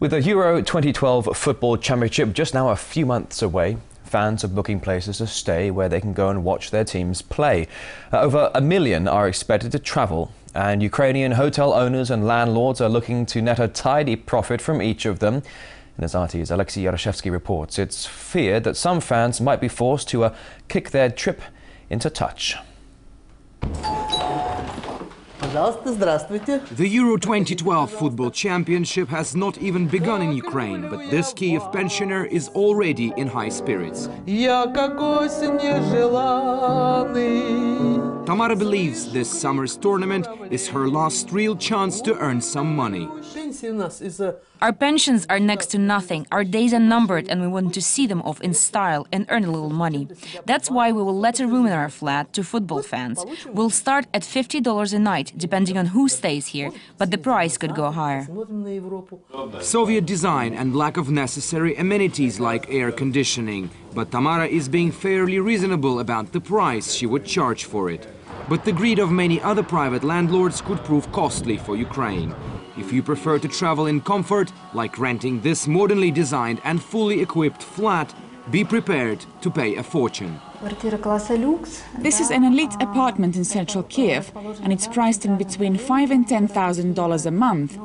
With the Euro 2012 Football Championship just now a few months away, fans are booking places to stay where they can go and watch their teams play. Uh, over a million are expected to travel, and Ukrainian hotel owners and landlords are looking to net a tidy profit from each of them. And as RT's Alexei Yaroshevsky reports, it's feared that some fans might be forced to uh, kick their trip into touch. Пожалуйста, здравствуйте. The Euro 2012 football championship has not even begun in Ukraine, but this Kiev pensioner is already in high spirits. Я как осень нежеланный. Tamara believes this summer's tournament is her last real chance to earn some money. Our pensions are next to nothing, our days are numbered and we want to see them off in style and earn a little money. That's why we will let a room in our flat to football fans. We'll start at $50 a night, depending on who stays here, but the price could go higher. Soviet design and lack of necessary amenities like air conditioning, but Tamara is being fairly reasonable about the price she would charge for it. But the greed of many other private landlords could prove costly for Ukraine. If you prefer to travel in comfort, like renting this modernly designed and fully equipped flat, be prepared to pay a fortune. This is an elite apartment in central Kiev, and it's priced in between five and ten thousand dollars a month.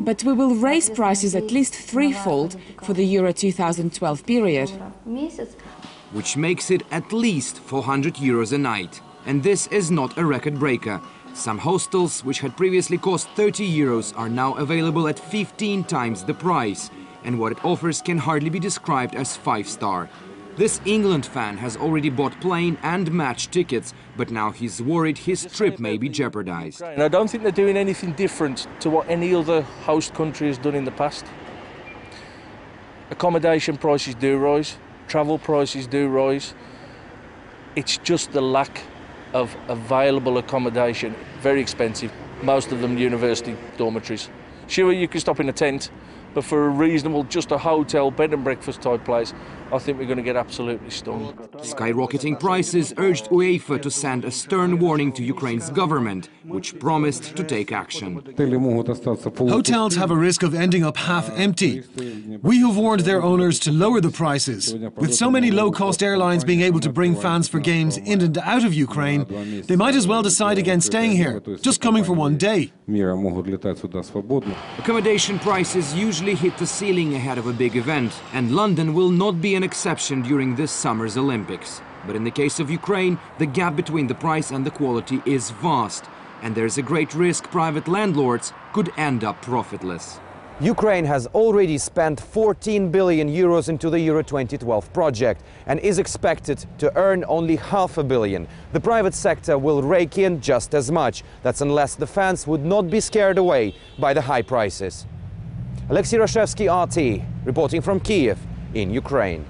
But we will raise prices at least threefold for the Euro 2012 period, which makes it at least 400 euros a night. And this is not a record breaker. Some hostels, which had previously cost 30 euros, are now available at 15 times the price. And what it offers can hardly be described as five star. This England fan has already bought plane and match tickets, but now he's worried his trip may be jeopardized. And I don't think they're doing anything different to what any other host country has done in the past. Accommodation prices do rise, travel prices do rise. It's just the lack of available accommodation. Very expensive. Most of them university dormitories. Sure, you can stop in a tent, but for a reasonable, just a hotel, bed and breakfast type place, I think we're going to get absolutely stung. Skyrocketing prices urged UEFA to send a stern warning to Ukraine's government, which promised to take action. Hotels have a risk of ending up half empty. We have warned their owners to lower the prices. With so many low cost airlines being able to bring fans for games in and out of Ukraine, they might as well decide against staying here, just coming for one day. Accommodation prices usually hit the ceiling ahead of a big event, and London will not be an exception during this summer's Olympics. But in the case of Ukraine, the gap between the price and the quality is vast, and there's a great risk private landlords could end up profitless. Ukraine has already spent 14 billion euros into the Euro 2012 project and is expected to earn only half a billion. The private sector will rake in just as much. That's unless the fans would not be scared away by the high prices. Alexei Yaroshevsky, RT, reporting from Kiev in Ukraine.